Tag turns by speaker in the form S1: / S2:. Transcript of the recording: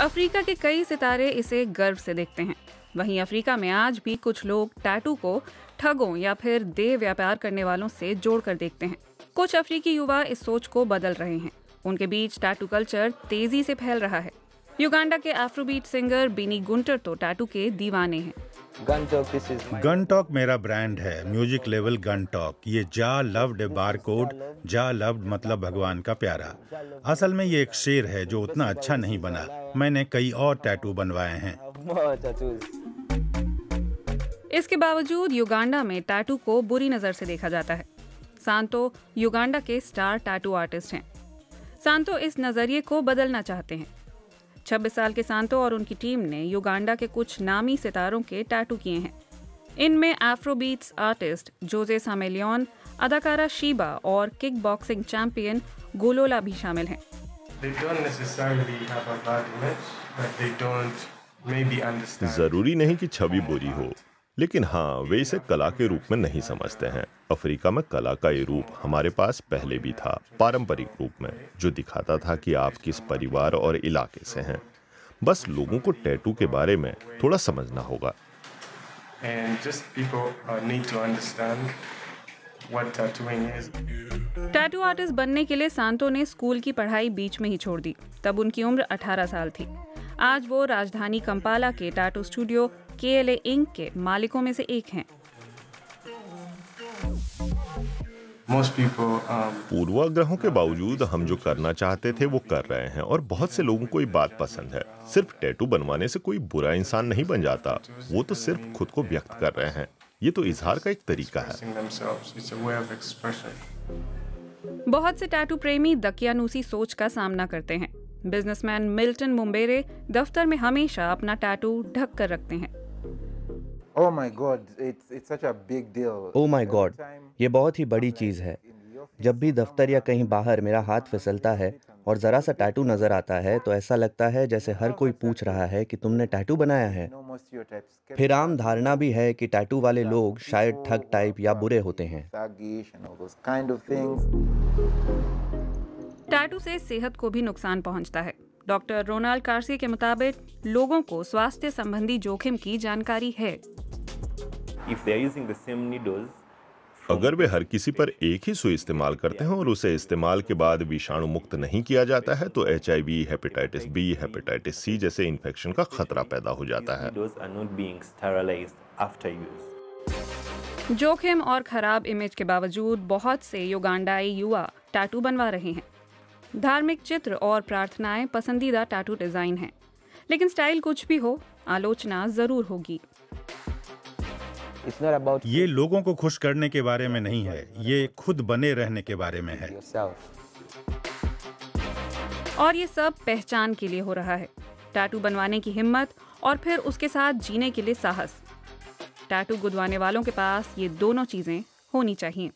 S1: Africa के कई सितारे इसे गर्व से देखते हैं। वहीं अफ्रीका में आज भी कुछ लोग टैटू को ठगों या फिर देह व्यापार करने वालों से जोड़कर देखते हैं। कुछ अफ्रीकी युवा इस सोच को बदल रहे हैं। उनके बीच टैटू कल्चर तेज़ी से फैल रहा है। युगांडा के एफ्रोबीट सिंगर बिनी गुंटर तो टैटू के दीवाने हैं।
S2: गन टॉक मेरा ब्रांड है। म्यूज़िक लेवल गन टॉक ये Jah loved bar code Jah loved मतलब भगवान का प्यारा। असल में ये एक शेर है जो उतना अच्छा नहीं बना। मैंने कई और टैटू बनवाए हैं।
S1: इसके बावजूद युगांडा में टैटू को बुरी नज़र से देखा जाता है। सांतो युगांडा के स्टार टैटू आर्टिस्ट हैं। सांतो इस नज़रिए को बदलना चाहते हैं। 26 साल के सांतो और उनकी टीम ने युगांडा के कुछ नामी सितारों के टैटू किए हैं। इनमें एफ्रोबीट्स आर्टिस्ट जोजे सामेलियन अदाकारा शीबा और किक बॉक्सिंग चैंपियन गोलोला भी शामिल हैं.
S3: ज़रूरी नहीं कि छवि बुरी हो। लेकिन हाँ वे इसे कला के रूप में नहीं समझते हैं। अफ्रीका में कला का ये रूप हमारे पास पहले भी था पारंपरिक रूप में जो दिखाता था कि आप किस परिवार और इलाके से हैं। बस लोगों को टैटू के बारे में थोड़ा समझना होगा।
S4: And just people uh, need to understand what tattooing is.
S1: Tattoo artist बनने के लिए सांतो ने स्कूल की पढ़ाई बीच में ही छोड़ दी। तब उनकी उम्र 18 साल थी। आज वो राजधानी कंपाला के टैटू स्टूडियो के एल इंक के मालिकों में से एक हैं।
S4: Um,
S3: पूर्वाग्रहों के बावजूद हम जो करना चाहते थे वो कर रहे हैं और बहुत से लोगों को ये बात पसंद है। सिर्फ़ टैटू बनवाने से कोई बुरा इंसान नहीं बन जाता। वो तो सिर्फ़ खुद को व्यक्त कर रहे हैं। ये तो इजहार का एक तरीका है.
S1: बहुत से टैटू प्रेमी दकियानूसी सोच का सामना करते हैं बिजनेसमैन मिल्टन मुंबेरे दफ्तर में हमेशा अपना टैटू ढक कर रखते हैं
S5: Oh my God, it's it's such a big deal.
S6: Oh my god ये बहुत ही बड़ी चीज़ है जब भी दफ्तर या कहीं बाहर मेरा हाथ फिसलता है और ज़रा सा टैटू नज़र आता है तो ऐसा लगता है जैसे हर कोई पूछ रहा है कि तुमने टैटू बनाया है. फिर आम धारणा भी है कि टैटू वाले लोग शायद ठग टाइप या बुरे होते हैं.
S1: टैटू से सेहत को भी नुकसान पहुँचता है डॉक्टर रोनाल्ड कार्सी के मुताबिक लोगों को स्वास्थ्य संबंधी जोखिम की जानकारी है
S7: if they are using the same needles
S3: अगर वे हर किसी पर एक ही सुई इस्तेमाल करते हैं और उसे इस्तेमाल के बाद विषाणु मुक्त नहीं किया जाता है तो H hepatitis B hepatitis C जैसे इन्फेक्शन का खतरा पैदा हो जाता है।
S1: जोखिम और खराब इमेज के बावजूद बहुत से युगांडाई युवा टैटू बनवा रहे हैं। धार्मिक चित्र और प्रार्थनाएँ पसंदीदा टैटू डिज़ाइन हैं। लेकिन स्टाइल कुछ भी हो आलोचना ज़रूर होगी।
S2: ये लोगों को खुश करने के बारे में नहीं है। ये खुद बने रहने के बारे में है।
S1: और ये सब पहचान के लिए हो रहा है। टैटू बनवाने की हिम्मत और फिर उसके साथ जीने के लिए साहस। टैटू गुदवाने वालों के पास ये दोनों चीज़ें होनी चाहिए।